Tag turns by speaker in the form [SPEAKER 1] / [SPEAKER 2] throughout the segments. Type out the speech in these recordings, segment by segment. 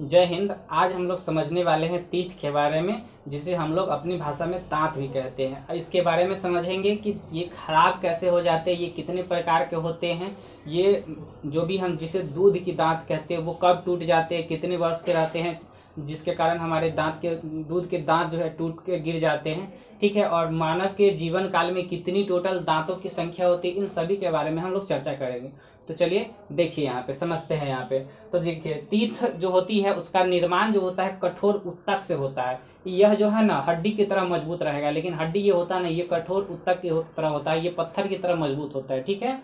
[SPEAKER 1] जय हिंद। आज हम लोग समझने वाले हैं तीर्थ के बारे में, जिसे हम लोग अपनी भाषा में दांत भी कहते हैं। इसके बारे में समझेंगे कि ये खराब कैसे हो जाते हैं, ये कितने प्रकार के होते हैं, ये जो भी हम जिसे दूध की दांत कहते हैं, वो कब टूट जाते हैं, कितने वर्ष के रहते हैं, जिसके कारण हमारे दांत के, दूध के दांत जो है टूट के गिर जाते हैं। ठीक है, और मानव के जीवन काल में कितनी टोटल दांतों की संख्या होती है, इन सभी के बारे में हम लोग चर्चा करेंगे। तो चलिए देखिए यहाँ पे, समझते हैं यहाँ पे। तो देखिए, तीर्थ जो होती है, उसका निर्माण जो होता है, कठोर उत्तक से होता है। यह जो है ना, हड्डी की तरह मज़बूत रहेगा, लेकिन हड्डी ये होता नहीं, ये कठोर उत्तक की तरह होता है, ये पत्थर की तरह मज़बूत होता है, ठीक है?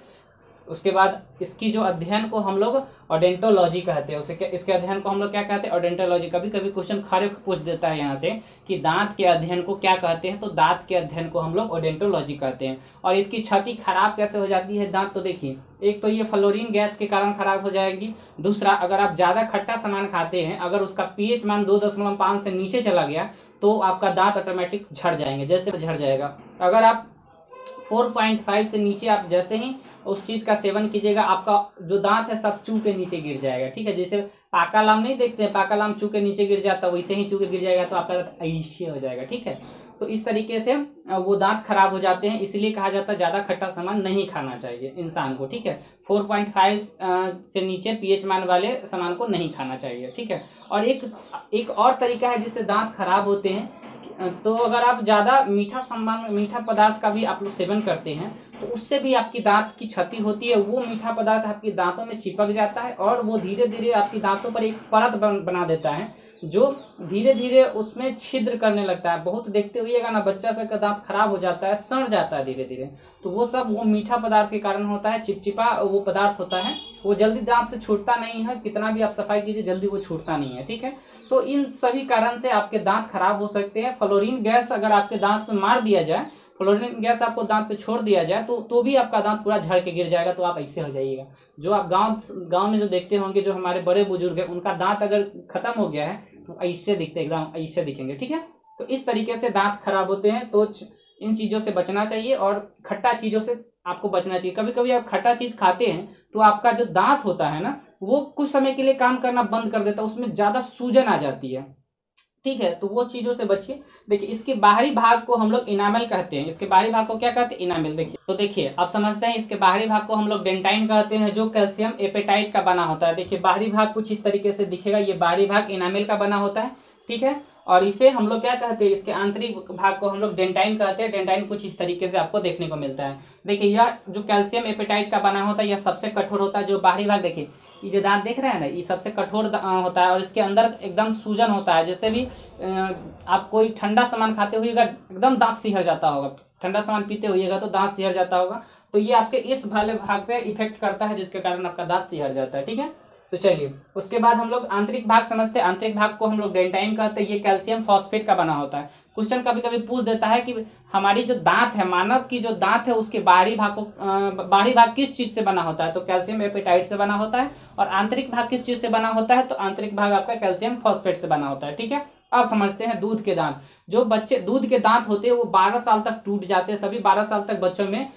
[SPEAKER 1] उसके बाद इसकी जो अध्ययन को हम लोग ऑडेंटोलॉजी कहते हैं, उसे क्या, इसके अध्ययन को हम लोग क्या कहते हैं? ऑडेंटोलॉजी कभी कभी क्वेश्चन खड़े पूछ देता है यहाँ से कि दांत के अध्ययन को क्या कहते हैं? तो दांत के अध्ययन को हम लोग ऑडेंटोलॉजी कहते हैं। और इसकी क्षति खराब कैसे हो जाती है दांत? तो देखिए, एक तो ये फ्लोरीन गैस के कारण खराब हो जाएगी। दूसरा, अगर आप ज़्यादा खट्टा सामान खाते हैं, अगर उसका पीएच मान दो दशमलव पाँच से नीचे चला गया तो आपका दांत ऑटोमेटिक झड़ जाएँगे, जैसे झड़ जाएगा। अगर आप फोर पॉइंट फाइव से नीचे आप जैसे ही उस चीज़ का सेवन कीजिएगा, आपका जो दांत है सब चू के नीचे गिर जाएगा, ठीक है? जैसे पाका लाम नहीं देखते हैं, पाका लाम चू के नीचे गिर जाता है, वैसे ही चू के गिर जाएगा तो आपका ऐसे हो जाएगा, ठीक है? तो इस तरीके से वो दांत खराब हो जाते हैं, इसलिए कहा जाता है ज़्यादा खट्टा सामान नहीं खाना चाहिए इंसान को, ठीक है? फोर पॉइंट फाइव से नीचे पीएच मान वाले सामान को नहीं खाना चाहिए, ठीक है? और एक एक और तरीका है जिससे दांत खराब होते हैं तो अगर आप ज़्यादा मीठा सामान मीठा पदार्थ का भी आप लोग सेवन करते हैं तो उससे भी आपकी दांत की क्षति होती है, वो मीठा पदार्थ आपके दांतों में चिपक जाता है और वो धीरे धीरे आपकी दांतों पर एक परत बना देता है, जो धीरे धीरे उसमें छिद्र करने लगता है। बहुत देखते हुएगा ना, बच्चा सबका दांत खराब हो जाता है, सड़ जाता है धीरे धीरे तो वो सब, वो मीठा पदार्थ के कारण होता है, चिपचिपा वो पदार्थ होता है, वो जल्दी दांत से छूटता नहीं है, कितना भी आप सफ़ाई कीजिए, जल्दी वो छूटता नहीं है, ठीक है? तो इन सभी कारण से आपके दांत खराब हो सकते हैं। फ्लोरीन गैस अगर आपके दांत में मार दिया जाए फ्लोरीन गैस आपको दांत पे छोड़ दिया जाए तो तो भी आपका दांत पूरा झड़ के गिर जाएगा तो आप ऐसे हो जाइएगा। जो आप गाँव गाँव में जो देखते होंगे, जो हमारे बड़े बुज़ुर्ग हैं, उनका दांत अगर खत्म हो गया है तो ऐसे दिखते एकदम ऐसे दिखेंगे, ठीक है? तो इस तरीके से दांत खराब होते हैं तो इन चीज़ों से बचना चाहिए और खट्टा चीज़ों से आपको बचना चाहिए। कभी कभी आप खट्टा चीज़ खाते हैं तो आपका जो दांत होता है ना, वो कुछ समय के लिए काम करना बंद कर देता है, उसमें ज़्यादा सूजन आ जाती है। ठीक है तो वो चीज़ों से बचिए। देखिए, इसके बाहरी भाग को हम लोग इनामल कहते हैं। इसके बाहरी भाग को क्या कहते हैं? इनामल देखिए तो देखिए, आप समझते हैं इसके बाहरी भाग को हम लोग डेंटाइन कहते हैं, जो कैल्शियम एपेटाइट का बना होता है। देखिए, बाहरी भाग कुछ इस तरीके से दिखेगा, ये बाहरी भाग इनामिल का बना होता है, ठीक है? और इसे हम लोग क्या कहते हैं? इसके आंतरिक भाग को हम लोग डेंटाइन कहते हैं। डेंटाइन कुछ इस तरीके से आपको देखने को मिलता है। देखिए, यह जो कैल्शियम एपेटाइट का बना होता है, यह सबसे कठोर होता है, जो बाहरी भाग, देखिए ये जो दांत देख रहे हैं ना, ये सबसे कठोर होता है और इसके अंदर एकदम सूजन होता है। जैसे भी आप कोई ठंडा सामान खाते हुएगा एकदम दांत सिहर जाता होगा। ठंडा सामान पीते हुएगा तो दांत सिहर जाता होगा। तो ये आपके इस भाले भाग पे इफ़ेक्ट करता है, जिसके कारण आपका दांत सिहर जाता है, ठीक है? तो चलिए, उसके बाद हम लोग आंतरिक भाग समझते हैं। आंतरिक भाग को हम लोग डेंटाइन कहते हैं। ये कैल्शियम फॉस्फेट का बना होता है। क्वेश्चन कभी कभी पूछ देता है कि हमारी जो दांत है, मानव की जो दांत है, उसके बाहरी भाग को बाहरी भाग किस चीज़ से बना होता है? तो कैल्शियम एपेटाइट से बना होता है। और आंतरिक भाग किस चीज़ से बना होता है? तो आंतरिक भाग आपका कैल्शियम फॉस्फेट से बना होता है। ठीक है? अब समझते हैं दूध के दांत। जो बच्चे, दूध के दांत होते हैं, वो बारह साल तक टूट जाते हैं। सभी बारह साल तक बच्चों में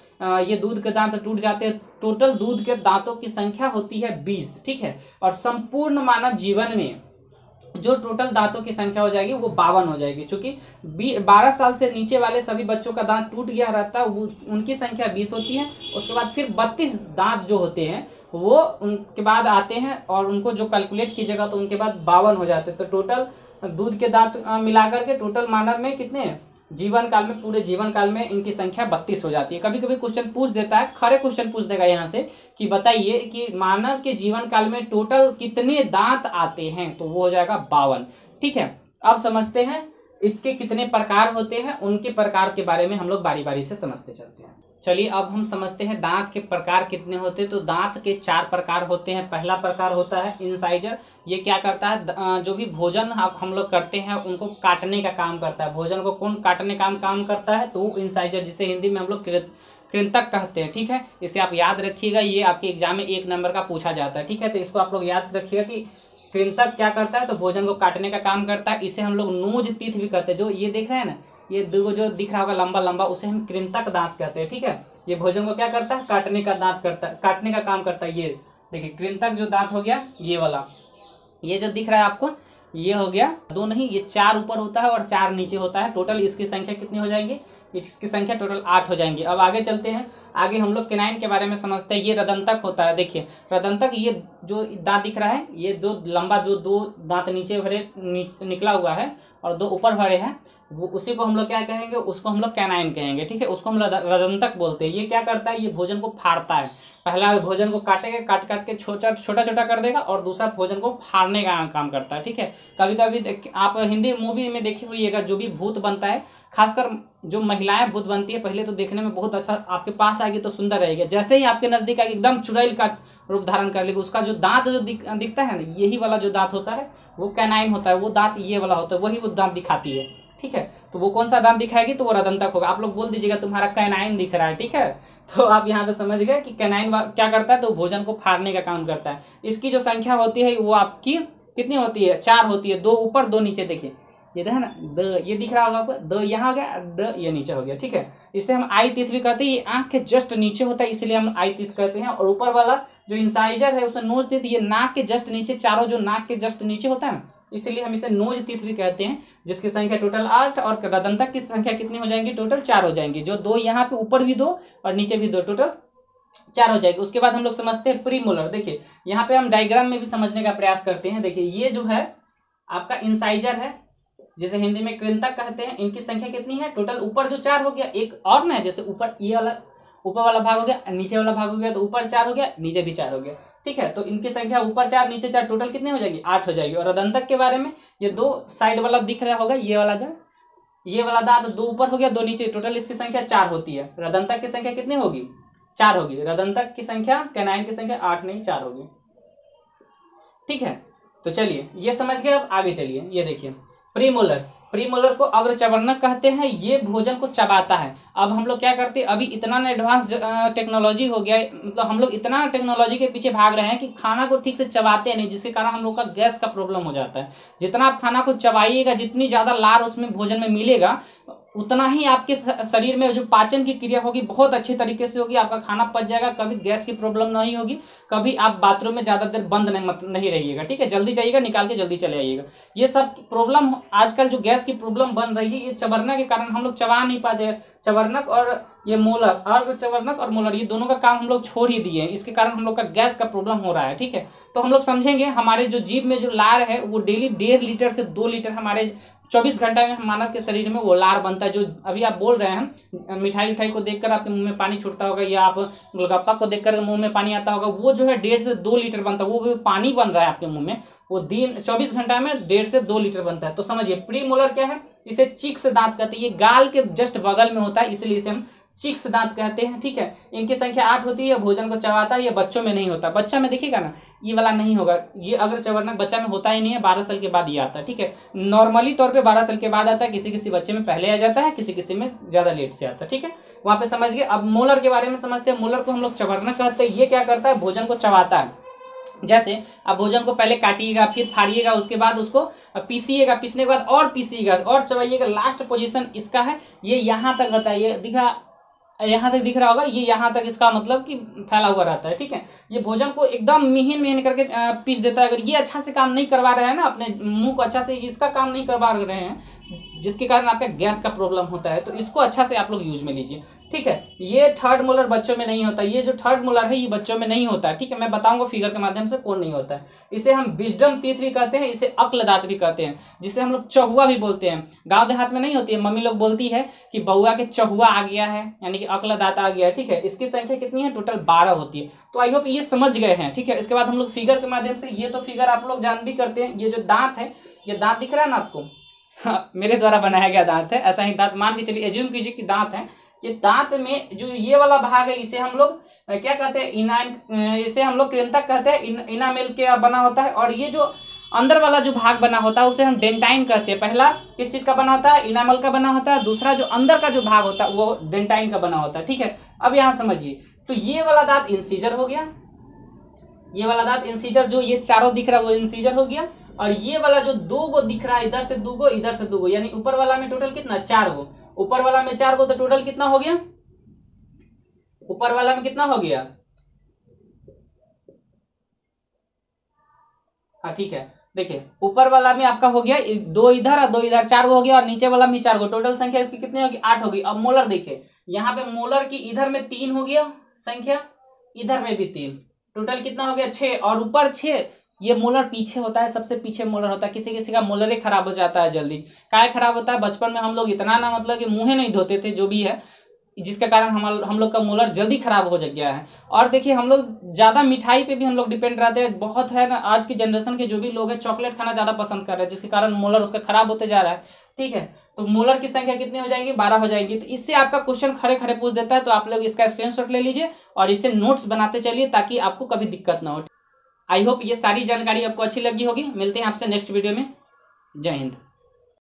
[SPEAKER 1] ये दूध के दांत टूट जाते हैं। टोटल दूध के दांतों की संख्या होती है बीस, ठीक है? और संपूर्ण मानव जीवन में जो टोटल दांतों की संख्या हो जाएगी, वो बावन हो जाएगी। क्योंकि बारह साल से नीचे वाले सभी बच्चों का दांत टूट गया रहता है उनकी संख्या बीस होती है। उसके बाद फिर बत्तीस दांत जो होते हैं, वो उनके बाद आते हैं और उनको जो कैलकुलेट की कीजिएगा तो उनके बाद बावन हो जाते हैं। तो टोटल दूध के दांत मिलाकर के टोटल मानव में कितने जीवन काल में, पूरे जीवन काल में इनकी संख्या बत्तीस हो जाती है। कभी कभी क्वेश्चन पूछ देता है खड़े क्वेश्चन पूछ देगा यहाँ से कि बताइए कि मानव के जीवन काल में टोटल कितने दांत आते हैं? तो वो हो जाएगा बावन। ठीक है? अब समझते हैं, इसके कितने प्रकार होते हैं, उनके प्रकार के बारे में हम लोग बारी बारी से समझते चलते हैं। चलिए अब हम समझते हैं दांत के प्रकार कितने होते हैं। तो दांत के चार प्रकार होते हैं। पहला प्रकार होता है इंसाइजर ये क्या करता है? जो भी भोजन हम लोग करते हैं, उनको काटने का काम करता है। भोजन को कौन काटने का काम करता है? तो इंसाइजर जिसे हिंदी में हम लोग कृंतक कहते हैं। ठीक है? इसे आप याद रखिएगा। ये आपके एग्ज़ाम में एक नंबर का पूछा जाता है। ठीक है? तो इसको आप लोग याद रखिएगा कि कृंतक क्या करता है? तो भोजन को काटने का काम करता है। इसे हम लोग नोज़ तीथ भी कहते हैं। जो ये देख रहे हैं ना ये दो जो दिख रहा होगा लंबा लंबा, उसे हम कृंतक दांत कहते हैं, ठीक है? ये भोजन को क्या करता है? काटने का दांत करता है काटने का काम करता है ये। देखिए, कृंतक जो दांत हो गया, ये वाला। ये जो दिख रहा है आपको, ये हो गया। दो नहीं, ये चार ऊपर होता है और चार नीचे होता है। टोटल इसकी संख्या कितनी हो जाएगी? इसकी संख्या टोटल आठ हो जाएँगी। अब आगे चलते हैं। आगे हम लोग केनाइन के बारे में समझते हैं। ये रदंतक होता है, देखिए। रदंतक, ये जो दांत दिख रहा है, ये दो लंबा, जो दो दांत नीचे भरे निकला हुआ है और दो ऊपर भरे हैं। वो उसी को हम लोग क्या कहेंगे? उसको हम लोग कैनाइन कहेंगे ठीक है? उसको हम रदंतक बोलते हैं। ये क्या करता है? ये भोजन को फाड़ता है। पहला भोजन को काटेगा काट काट के छोटा छोटा छोटा कर देगा और दूसरा भोजन को फाड़ने का काम करता है ठीक है? कभी कभी आप हिंदी मूवी में देखी हुईगा जो भी भूत बनता है खासकर जो महिलाएँ भूत बनती है पहले तो देखने में बहुत अच्छा आपके पास आएगी तो सुंदर रहेगी। जैसे ही आपके नज़दीक आएगी एकदम चुड़ैल का रूप धारण कर लेगी उसका जो दांत जो दिख, दिखता है ना यही वाला जो दांत होता है वो कैनाइन होता है वो दांत ये वाला होता है वही वो दांत दिखाती है। ठीक है? तो वो कौन सा दांत दिखाएगी? तो वो रदंतक होगा। आप लोग बोल दीजिएगा, तुम्हारा कैनाइन दिख रहा है। ठीक है? तो आप यहाँ पे समझ गए कि कैनाइन क्या करता है? तो भोजन को फाड़ने का काम करता है। इसकी जो संख्या होती है, वो आपकी कितनी होती है? चार होती है। दो ऊपर, दो नीचे, देखिए। ये है ना, द, ये दिख रहा होगा आपको? द यहाँ हो गया द ये नीचे हो गया। ठीक है? इसे हम आई तीत भी कहते हैं। ये आँख के जस्ट नीचे होता है, इसलिए हम आई तीत कहते हैं। और ऊपर वाला जो इंसाइजर है, उसे नोज़ तीत ये नाक के जस्ट नीचे, चारों जो नाक के जस्ट नीचे होता है ना इसलिए हम इसे नोज़ तीत भी कहते हैं, जिसकी संख्या टोटल आठ और रदंतक की संख्या कितनी हो जाएँगी? टोटल चार हो जाएँगी। जो दो यहाँ पे ऊपर भी दो और नीचे भी दो टोटल चार हो जाएगी। उसके बाद हम लोग समझते हैं प्रीमोलर देखिए, यहाँ पे हम डायग्राम में भी समझने का प्रयास करते हैं। देखिए, ये जो है, आपका इंसाइजर है, जिसे हिंदी में कृंतक कहते हैं। इनकी संख्या कितनी है? टोटल ऊपर जो चार हो गया, एक और ना जैसे ऊपर ये वाला, ऊपर वाला भाग हो गया, नीचे वाला भाग हो गया तो ऊपर चार हो गया, नीचे भी चार हो गया। ठीक है? तो इनकी संख्या ऊपर चार, नीचे चार टोटल कितनी हो जाएगी? आठ हो जाएगी। और अदंतक के बारे में, ये दो साइड वाला दिख रहा होगा, ये वाला दांत ये वाला दांत दो ऊपर हो गया, दो नीचे। टोटल इसकी संख्या चार होती है। रदंतक की संख्या कितनी होगी? चार होगी। रदंतक की संख्या कैनाइन की संख्या आठ नहीं, चार होगी। ठीक है? तो चलिए, ये समझ गए, अब आगे चलिए। ये देखिए प्रीमोलर प्रीमोलर को अग्र अग्रचवर्णक कहते हैं, ये भोजन को चबाता है। अब हम लोग क्या करते हैं, अभी इतना ना एडवांस टेक्नोलॉजी हो गया मतलब हम लोग इतना टेक्नोलॉजी के पीछे भाग रहे हैं कि खाना को ठीक से चबाते नहीं, जिसके कारण हम लोग का गैस का प्रॉब्लम हो जाता है। जितना आप खाना को चबाइएगा, जितनी ज़्यादा लार उसमें भोजन में मिलेगा उतना ही आपके शरीर में जो पाचन की क्रिया होगी, बहुत अच्छे तरीके से होगी, आपका खाना पच जाएगा, कभी गैस की प्रॉब्लम नहीं होगी, कभी आप बाथरूम में ज़्यादा देर बंद नहीं मत, नहीं रहिएगा, ठीक है? जल्दी जाइएगा, निकाल के जल्दी चले आइएगा। ये सब प्रॉब्लम, आजकल जो गैस की प्रॉब्लम बन रही है, ये चबरने के कारण हम लोग चबा नहीं पाते चवर्णक और ये मोलर, अर्घ चवर्णक और मोलर, ये दोनों का काम हम लोग छोड़ ही दिए हैं। इसके कारण हम लोग का गैस का प्रॉब्लम हो रहा है, ठीक है? तो हम लोग समझेंगे, हमारे जो जीव में जो लार है, वो डेली डेढ़ लीटर से दो लीटर हमारे चौबीस घंटा में मानव के शरीर में वो लार बनता है, जो अभी आप बोल रहे हैं, मिठाई उठाई को देखकर आपके मुँह में पानी छूटता होगा या आप गोलगप्पा को देखकर मुँह में पानी आता होगा, वो जो है डेढ़ से दो लीटर बनता है, वो भी पानी बन रहा है आपके मुँह में। वो दिन, चौबीस घंटा में डेढ़ से दो लीटर बनता है। तो समझिए प्री मोलर क्या है? इसे चिक्स दांत कहते हैं। ये गाल के जस्ट बगल में होता है, इसलिए इसे हम चिक्स दांत कहते हैं, ठीक है? इनकी संख्या आठ होती है, भोजन को चबाता है, ये बच्चों में नहीं होता। बच्चा में देखिएगा ना, ये वाला नहीं होगा। ये अगर चबरनक बच्चा में होता ही नहीं है, बारह साल के बाद ये आता है, ठीक है? नॉर्मली तौर पे बारह साल के बाद आता है, किसी किसी बच्चे में पहले आ जाता है, किसी किसी में ज़्यादा लेट से आता है, ठीक है? वहाँ पे समझ गए अब मोलर के बारे में समझते हैं। मोलर को हम लोग चबरना कहते हैं, ये क्या करता है? भोजन को चबाता है। जैसे आप भोजन को पहले काटिएगा, फिर फाड़िएगा, उसके बाद उसको पीसीएगा, पीसने के बाद और पीसीएगा, और चबाइएगा। लास्ट पोजीशन इसका है, ये यहाँ तक होता है, ये दिखा, यहाँ तक दिख रहा होगा, ये यहाँ तक इसका मतलब कि फैला हुआ रहता है, ठीक है? ये भोजन को एकदम मिहिन मिहिन करके पीस देता है। अगर ये अच्छा से काम नहीं करवा रहे हैं ना, अपने मुँह को अच्छा से इसका काम नहीं करवा रहे हैं, जिसके कारण आपका गैस का प्रॉब्लम होता है तो इसको अच्छा से आप लोग यूज़ में लीजिए। ठीक है? ये थर्ड मोलर बच्चों में नहीं होता। ये जो थर्ड मोलर है ये बच्चों में नहीं होता है। ठीक है? मैं बताऊँगा फिगर के माध्यम से कौन नहीं होता है। इसे हम विजडम तीत भी कहते हैं इसे अक्ल दात भी कहते हैं जिसे हम लोग चहुआ भी बोलते हैं। गाँव देहात में नहीं होती है? मम्मी लोग बोलती है कि बउआ के चहुआ आ गया है यानी कि अक्ल दात आ गया है। ठीक है? इसकी संख्या कितनी है? टोटल बारह होती है। तो आई होप ये समझ गए हैं। ठीक है? इसके बाद हम लोग फिगर के माध्यम से ये तो फिगर आप लोग जान भी करते हैं। ये जो दांत है ये दांत दिख रहा है ना आपको? हाँ, मेरे द्वारा बनाया गया दांत है। ऐसा ही दांत मान के चलिए एज्यूम कीजिए कि दांत है। ये दांत में जो ये वाला भाग है इसे हम लोग क्या कहते हैं इना इसे हम लोग कृंतक कहते हैं इन, इनामेल के बना होता है। और ये जो अंदर वाला जो भाग बना होता है उसे हम डेंटाइन कहते हैं। पहला किस चीज़ का बना होता है? इनामल का बना होता है। दूसरा जो अंदर का जो भाग होता है वो डेंटाइन का बना होता है। ठीक है? अब यहाँ समझिए। तो ये वाला दांत इंसीजर हो गया। ये वाला दांत इंसीजर जो ये चारों दिख रहा है वो इंसीजर हो गया। और ये वाला जो दो गो दिख रहा है इधर से दो गो इधर से दो गो यानी ऊपर वाला में टोटल कितना? चार गो। ऊपर वाला में चार को तो टोटल कितना हो गया? ऊपर वाला में कितना हो गया? हाँ ठीक है। देखिए, ऊपर वाला में आपका हो गया दो इधर और दो इधर, चार गो हो गया, और नीचे वाला में चार गो टोटल संख्या इसकी कितनी होगी? आठ होगी। अब मोलर देखिए, यहाँ पे मोलर की इधर में तीन हो गया संख्या, इधर में भी तीन। टोटल कितना हो गया? छः और ऊपर छः ये मोलर पीछे होता है, सबसे पीछे मोलर होता है। किसी किसी का मोलर ही खराब हो जाता है जल्दी। काय खराब होता है? बचपन में हम लोग इतना ना मतलब कि मुँह नहीं धोते थे, जो भी है, जिसके कारण हम हम लोग का मोलर जल्दी खराब हो गया है। और देखिए, हम लोग ज़्यादा मिठाई पे भी हम लोग डिपेंड रहते हैं। बहुत है ना, आज की जनरेशन के जो भी लोग हैं चॉकलेट खाना ज़्यादा पसंद कर रहे हैं, जिसके कारण मोलर उसका खराब होते जा रहा है। ठीक है तो मोलर की संख्या कितनी हो जाएगी? बारह हो जाएगी। तो इससे आपका क्वेश्चन खड़े खड़े पूछ देता है तो आप लोग इसका स्क्रीनशॉट ले लीजिए और इसे नोट्स बनाते चलिए, ताकि आपको कभी दिक्कत ना हो। आई होप ये सारी जानकारी आपको अच्छी लगी होगी। मिलते हैं आपसे नेक्स्ट वीडियो में। जय हिंद।